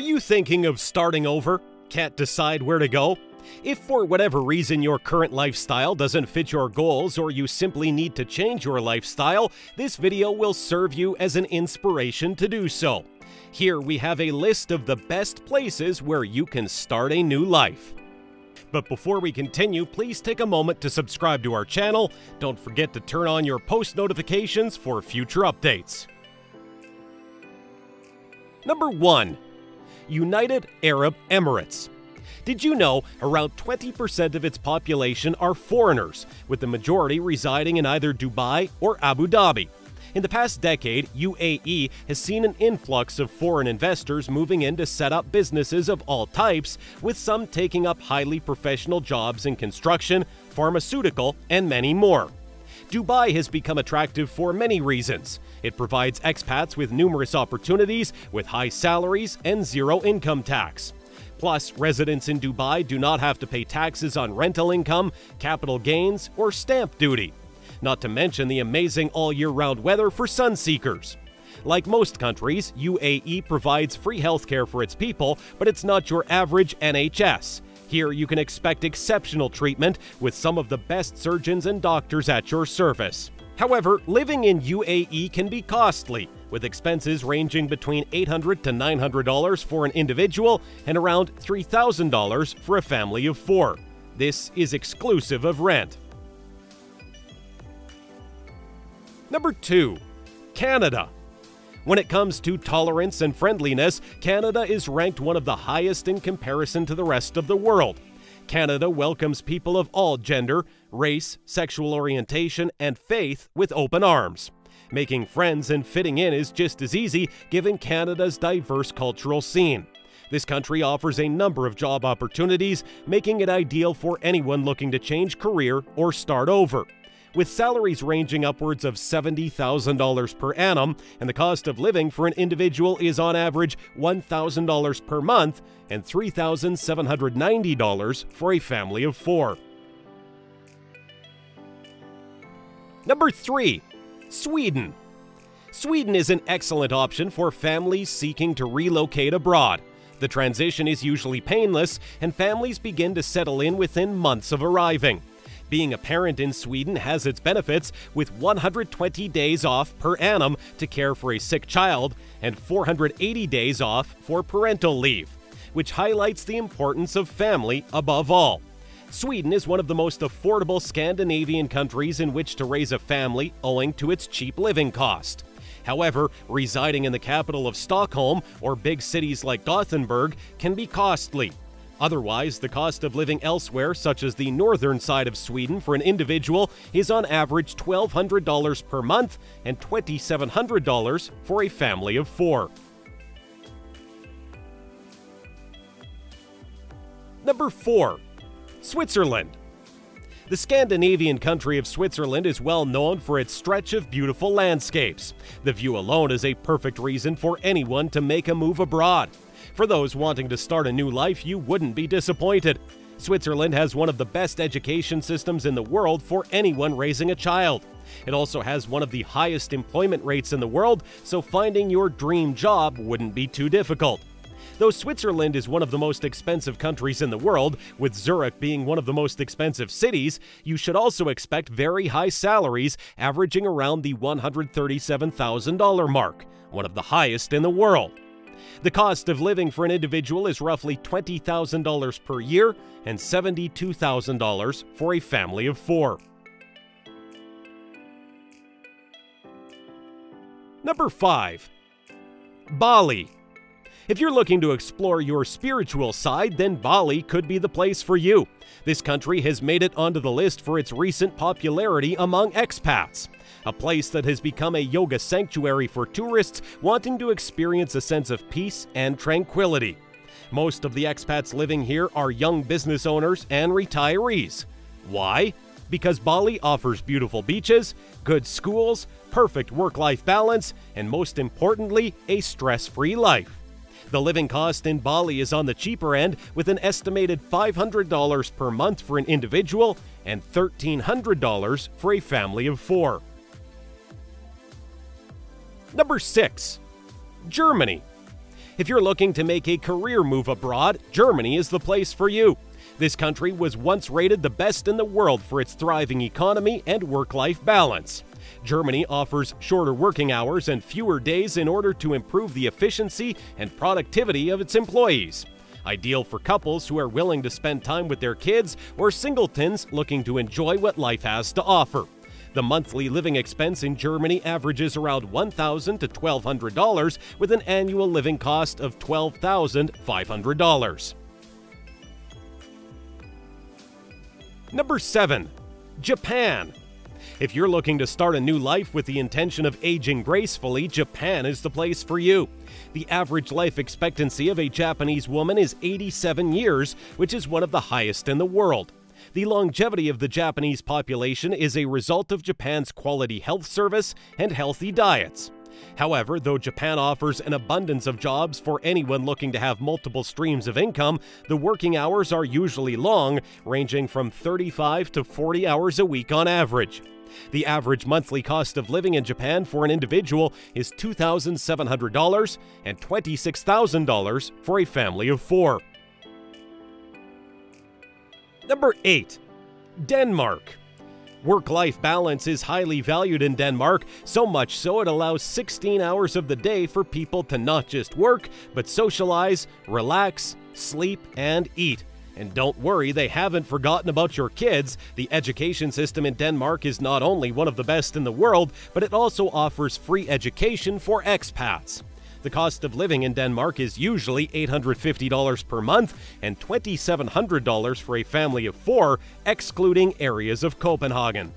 you thinking of starting over? Can't decide where to go? If for whatever reason your current lifestyle doesn't fit your goals or you simply need to change your lifestyle, this video will serve you as an inspiration to do so. Here we have a list of the best places where you can start a new life. But before we continue, please take a moment to subscribe to our channel. Don't forget to turn on your post notifications for future updates. Number 1. United Arab Emirates. Did you know around 20% of its population are foreigners, with the majority residing in either Dubai or Abu Dhabi? In the past decade, UAE has seen an influx of foreign investors moving in to set up businesses of all types, with some taking up highly professional jobs in construction, pharmaceutical, and many more. Dubai has become attractive for many reasons. It provides expats with numerous opportunities, with high salaries and zero income tax. Plus, residents in Dubai do not have to pay taxes on rental income, capital gains, or stamp duty. Not to mention the amazing all year round weather for sun seekers. Like most countries, UAE provides free healthcare for its people, but it's not your average NHS. Here you can expect exceptional treatment with some of the best surgeons and doctors at your service. However, living in UAE can be costly, with expenses ranging between $800 to $900 for an individual and around $3,000 for a family of four. This is exclusive of rent. Number 2. Canada. When it comes to tolerance and friendliness, Canada is ranked one of the highest in comparison to the rest of the world. Canada welcomes people of all gender, race, sexual orientation, and faith with open arms. Making friends and fitting in is just as easy given Canada's diverse cultural scene. This country offers a number of job opportunities, making it ideal for anyone looking to change career or start over with salaries ranging upwards of $70,000 per annum, and the cost of living for an individual is on average $1,000 per month and $3,790 for a family of four. Number 3. Sweden. Sweden is an excellent option for families seeking to relocate abroad. The transition is usually painless, and families begin to settle in within months of arriving. Being a parent in Sweden has its benefits with 120 days off per annum to care for a sick child and 480 days off for parental leave, which highlights the importance of family above all. Sweden is one of the most affordable Scandinavian countries in which to raise a family owing to its cheap living cost. However, residing in the capital of Stockholm or big cities like Gothenburg can be costly, Otherwise, the cost of living elsewhere, such as the northern side of Sweden for an individual, is on average $1,200 per month and $2,700 for a family of four. Number 4. Switzerland. The Scandinavian country of Switzerland is well known for its stretch of beautiful landscapes. The view alone is a perfect reason for anyone to make a move abroad. For those wanting to start a new life, you wouldn't be disappointed. Switzerland has one of the best education systems in the world for anyone raising a child. It also has one of the highest employment rates in the world, so finding your dream job wouldn't be too difficult. Though Switzerland is one of the most expensive countries in the world, with Zurich being one of the most expensive cities, you should also expect very high salaries, averaging around the $137,000 mark, one of the highest in the world. The cost of living for an individual is roughly $20,000 per year and $72,000 for a family of four. Number 5. Bali. If you're looking to explore your spiritual side, then Bali could be the place for you. This country has made it onto the list for its recent popularity among expats a place that has become a yoga sanctuary for tourists wanting to experience a sense of peace and tranquility. Most of the expats living here are young business owners and retirees. Why? Because Bali offers beautiful beaches, good schools, perfect work life balance, and most importantly, a stress free life. The living cost in Bali is on the cheaper end, with an estimated $500 per month for an individual and $1,300 for a family of four. Number 6. Germany. If you're looking to make a career move abroad, Germany is the place for you. This country was once rated the best in the world for its thriving economy and work life balance. Germany offers shorter working hours and fewer days in order to improve the efficiency and productivity of its employees. Ideal for couples who are willing to spend time with their kids or singletons looking to enjoy what life has to offer. The monthly living expense in Germany averages around $1,000 to $1,200 with an annual living cost of $12,500. Number 7. Japan. If you're looking to start a new life with the intention of aging gracefully, Japan is the place for you. The average life expectancy of a Japanese woman is 87 years, which is one of the highest in the world. The longevity of the Japanese population is a result of Japan's quality health service and healthy diets. However, though Japan offers an abundance of jobs for anyone looking to have multiple streams of income, the working hours are usually long, ranging from 35 to 40 hours a week on average. The average monthly cost of living in Japan for an individual is $2,700 and $26,000 for a family of four. Number 8. Denmark. Work life balance is highly valued in Denmark, so much so it allows 16 hours of the day for people to not just work, but socialize, relax, sleep, and eat. And don't worry, they haven't forgotten about your kids. The education system in Denmark is not only one of the best in the world, but it also offers free education for expats. The cost of living in Denmark is usually $850 per month and $2,700 for a family of four, excluding areas of Copenhagen.